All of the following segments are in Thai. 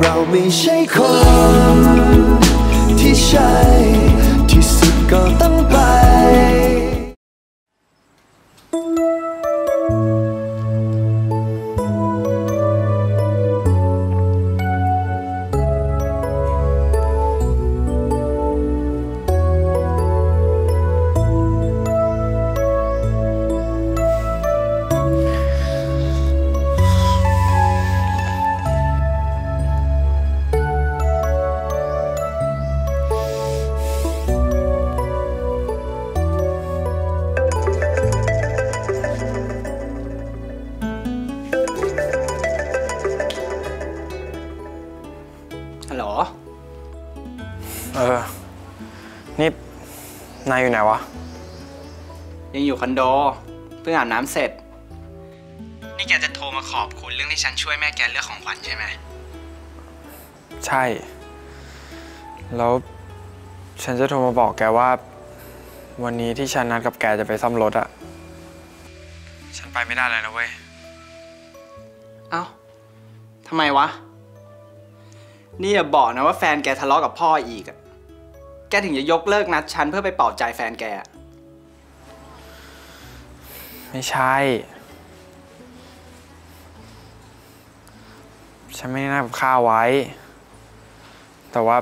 เราไม่ใช่คน ที่ใช่ที่สุดก็ต้องไปายอยู่ไหนวะ ยังอยู่คอนโด เพิ่งอาบน้ำเสร็จ นี่แกจะโทรมาขอบคุณเรื่องที่ฉันช่วยแม่แกเลือกของขวัญใช่ไหม ใช่ แล้วฉันจะโทรมาบอกแกว่า วันนี้ที่ฉันนัดกับแกจะไปซ่อมรถอะฉันไปไม่ได้เลยนะเว้ย เอ้าทำไมวะ นี่อย่าบอกนะว่าแฟนแกทะเลาะกับพ่ออีกอะแก ถึงจะยกเลิกนัดฉันเพื่อไปปลอบใจแฟนแกอะไม่ใช่ ฉันไม่ได้นัดกับข้าวไว้ แต่ว่า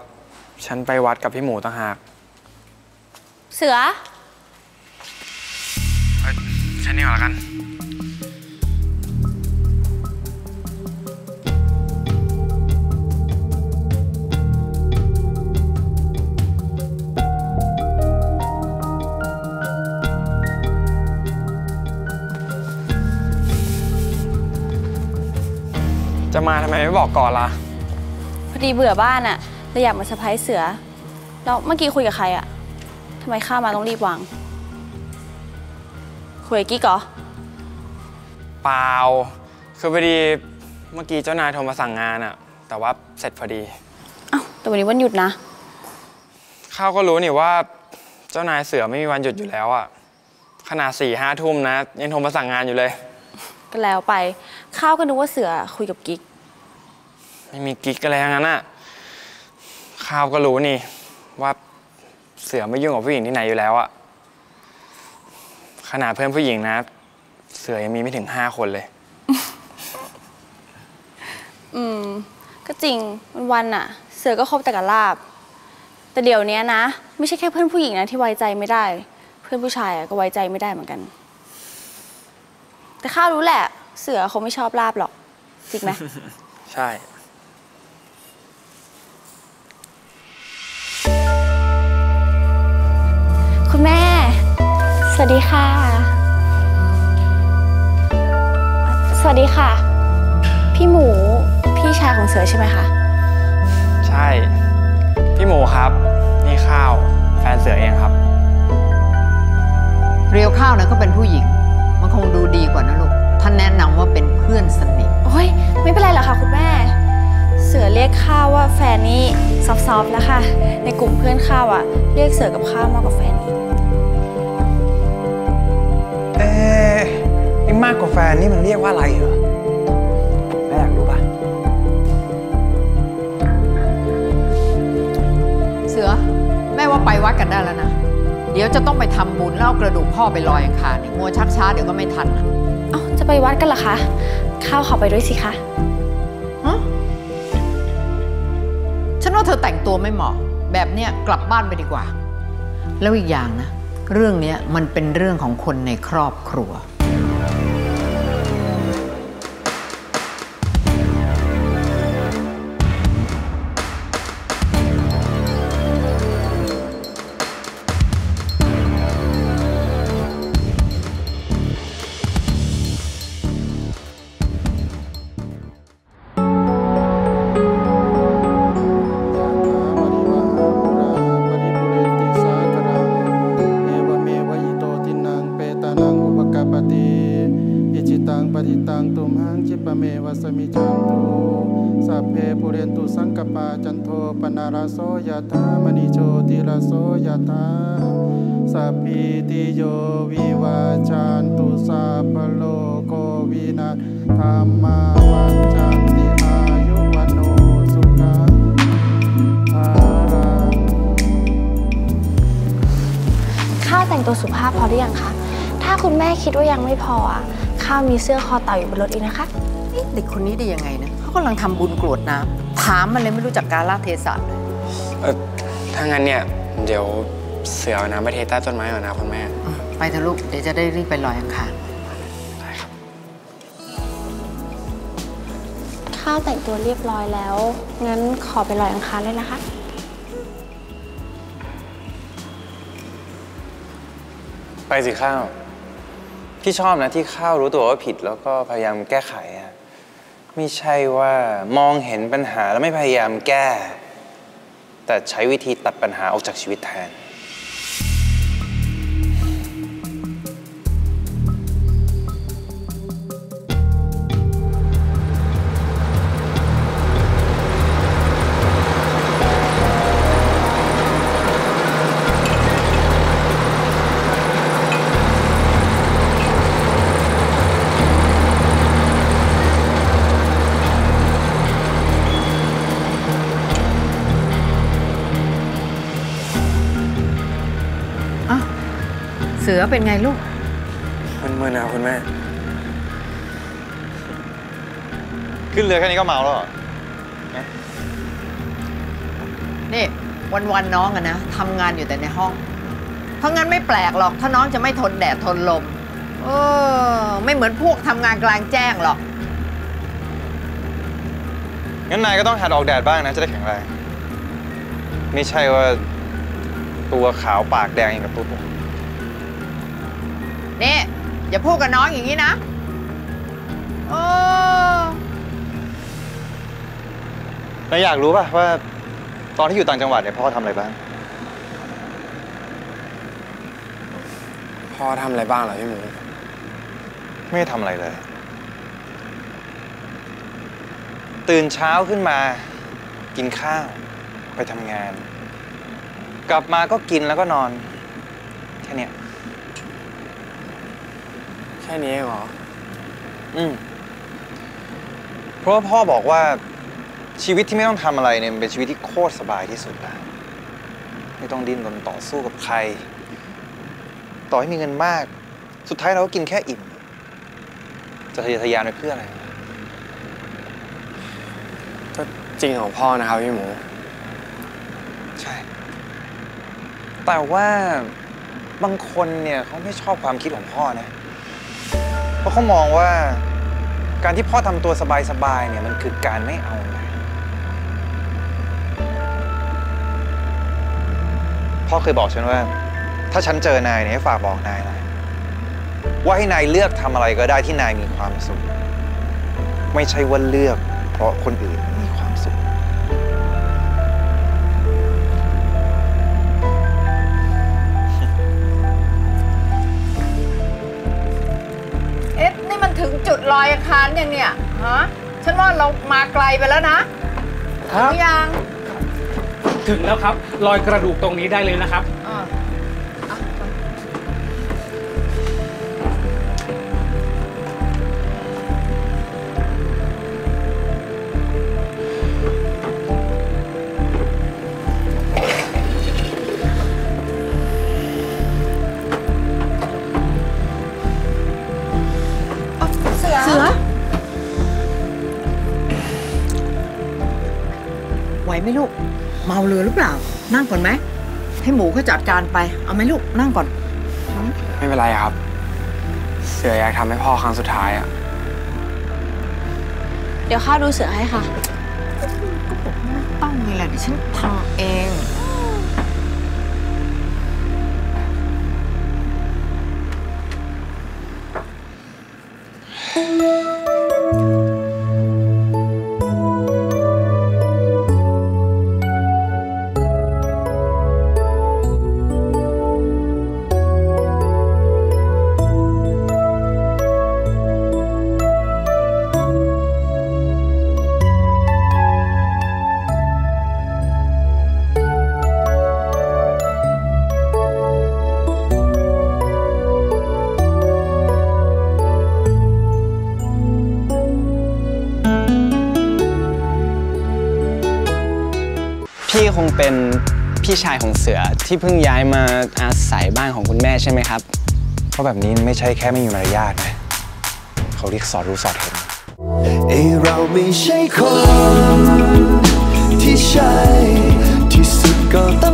ฉันไปวัดกับพี่หมูต่างหาก เสือเอ้ยแค่นี้ก่อนแล้วกัน จะมาทำไมไม่บอกก่อนล่ะ พอดีเบื่อบ้านอะเลยอยากมาเซอร์ไพรส์เสือ แล้วเมื่อกี้คุยกับใครอะทำไมข้าวมาต้องรีบวาง คุยกับกิ๊กเหรอ เปล่า คือพอดีเมื่อกี้เจ้านายโทรมาสั่งงานอะแต่ว่าเสร็จพอดี เอ้า แต่วันนี้วันหยุดนะ ข้าวก็รู้นี่ว่าเจ้านายเสือไม่มีวันหยุดอยู่แล้วอะขนาดสี่ห้าทุ่มนะ ยังโทรมาสั่งงานอยู่เลย ก็แล้วไป ข้าวก็นึกว่าเสือคุยกับกิ๊ก ไม่มีกิ๊กอะไรทั้งนั้นอะข้าวก็รู้นี่ ว่าเสือไม่ยุ่งกับผู้หญิงที่ไหนอยู่แล้วอะขนาดเพื่อนผู้หญิงนะ เสือยังมีไม่ถึงห้าคนเลย อืม ก็จริงวันวันๆอะเสือก็คบแต่กับลาบ แต่เดี๋ยวเนี้ยนะ ไม่ใช่แค่เพื่อนผู้หญิงนะที่ไว้ใจไม่ได้ เพื่อนผู้ชายอะก็ไว้ใจไม่ได้เหมือนกัน แต่ข้าวรู้แหละ เสือเขาไม่ชอบลาบหรอกจริงไหม ใช่ คุณแม่ สวัสดีค่ะ สวัสดีค่ะ พี่หมูพี่ชายของเสือใช่ไหมคะ ใช่ พี่หมูครับ นี่ข้าว แฟนเสือเองครับ เรียวข้าวนะก็เป็นผู้หญิง มันคงดูดีกว่านะลูก ท่านแนะนำว่าเป็นเพื่อนสนิท โอ้ยไม่เป็นไรหรอกค่ะคุณแม่ เสือเรียกข้าวว่าแฟนนี่ซอฟๆแล้วค่ะ ในกลุ่มเพื่อนข้าวอะเรียกเสือกับข้าวมากกว่าแฟนอีกเอ๊ะไอ้มากกว่าแฟนนี่มันเรียกว่าอะไรเหรอแม่อยากรู้ป่ะ เสือแม่ว่าไปวัดกันได้แล้วนะ เดี๋ยวจะต้องไปทำบุญแล้วเอากระดูกพ่อไปลอยอังคารนี่มัวชักช้าเดี๋ยวก็ไม่ทันนะเอ้าจะไปวัดกันเหรอคะ ข้าวขอไปด้วยสิคะฮะฉันว่าเธอแต่งตัวไม่เหมาะ แบบเนี้ยกลับบ้านไปดีกว่า แล้วอีกอย่างนะ เรื่องเนี้ยมันเป็นเรื่องของคนในครอบครัว รโสยถามณีโชติรโสยถาสัพพิติโยวิวาชานตุสัพพโลโกวินาธรรมาวัจันติอายุวันโนสุขังภารังข้าแต่งตัวสุภาพพอหรือยังคะ ถ้าคุณแม่คิดว่ายังไม่พออะข้ามีเสื้อคอเต่าอยู่บนรถอีกนะคะเด็กคนนี้ได้ยังไงนะเขากำลังทำบุญกรวดน้ำถามมันเลยไม่รู้จักกาลเทศะเลย เออถ้างั้นเนี่ย เดี๋ยวเสือเอาน้ำไปเทใต้ต้นไม้ก่อนนะคุณแม่ ไปเถอะลูก เดี๋ยวจะได้รีบไปลอยอังคารได้ครับ ข้าวแต่งตัวเรียบร้อยแล้ว งั้นขอไปลอยอังคารเลยนะคะไปสิข้าว พี่ชอบนะที่ข้าวรู้ตัวว่าผิดแล้วก็พยายามแก้ไขอะไม่ใช่ว่ามองเห็นปัญหาแล้วไม่พยายามแก้ แต่ใช้วิธีตัดปัญหาออกจากชีวิตแทน เสือเป็นไงลูกมึนๆนะครับคุณแม่ ขึ้นเรือแค่นี้ก็เมาแล้วเหรอนี่วันๆน้องอะนะทำงานอยู่แต่ในห้อง เพราะงั้นไม่แปลกหรอก ถ้าน้องจะไม่ทนแดดทนลมเออไม่เหมือนพวกทำงานกลางแจ้งหรอก งั้นนายก็ต้องหัดออกแดดบ้างนะ จะได้แข็งแรง ไม่ใช่ว่าตัวขาวปากแดงอย่างกับตุ๊ด นี่อย่าพูดกับน้องอย่างนี้นะเออนายอยากรู้ป่ะว่าตอนที่อยู่ต่างจังหวัดเนี่ยพ่อทำอะไรบ้าง พ่อทำอะไรบ้างเหรอพี่หมูไม่ได้ทำอะไรเลย ตื่นเช้าขึ้นมา กินข้าว ไปทำงาน กลับมาก็กินแล้วก็นอน แค่เนี้ย แค่นี้เองเหรอ อืม เพราะว่าพ่อบอกว่าชีวิตที่ไม่ต้องทำอะไรเนี่ยมันเป็นชีวิตที่โคตรสบายที่สุดแล้วไม่ต้องดิ้นรนต่อสู้กับใคร ต่อให้มีเงินมาก สุดท้ายเราก็กินแค่อิ่ม จะทะเยอทะยานไปเพื่ออะไร ก็จริงของพ่อนะครับพี่หมู ใช่ แต่ว่าบางคนเนี่ยเขาไม่ชอบความคิดของพ่อนะ เพราะเขามองว่าการที่พ่อทำตัวสบายๆเนี่ยมันคือการไม่เอาไหนพ่อเคยบอกฉันว่า ถ้าฉันเจอนายเนี่ยให้ฝากบอกนายนะว่าให้นายเลือกทำอะไรก็ได้ที่นายมีความสุข ไม่ใช่ว่าเลือกเพราะคนอื่น เอ๊ะนี่มันถึงจุดลอยอังคารยังเนี่ยฮะฉันว่าเรามาไกลไปแล้วนะถึงหรือยัง ถึงแล้วครับ รอยกระดูกตรงนี้ได้เลยนะครับ เมาเรือหรือเปล่า นั่งก่อนไหม ให้หมูเขาจัดการไป เอาไหมลูก นั่งก่อน ไม่เป็นไรครับ เสืออยากทำให้พ่อครั้งสุดท้ายอะเดี๋ยวข้าวดูเสือให้ค่ะต้องนี่แหละเดี๋ยวฉันทำเอง พี่คงเป็นพี่ชายของเสือที่เพิ่งย้ายมาอาศัยบ้านของคุณแม่ใช่ไหมครับ เพราะแบบนี้ไม่ใช่แค่ไม่มีมารยาทนะ เขาเรียกสอดรู้สอดเห็นเราไม่ใช่คนที่ใช่ที่สุดก็ต้อง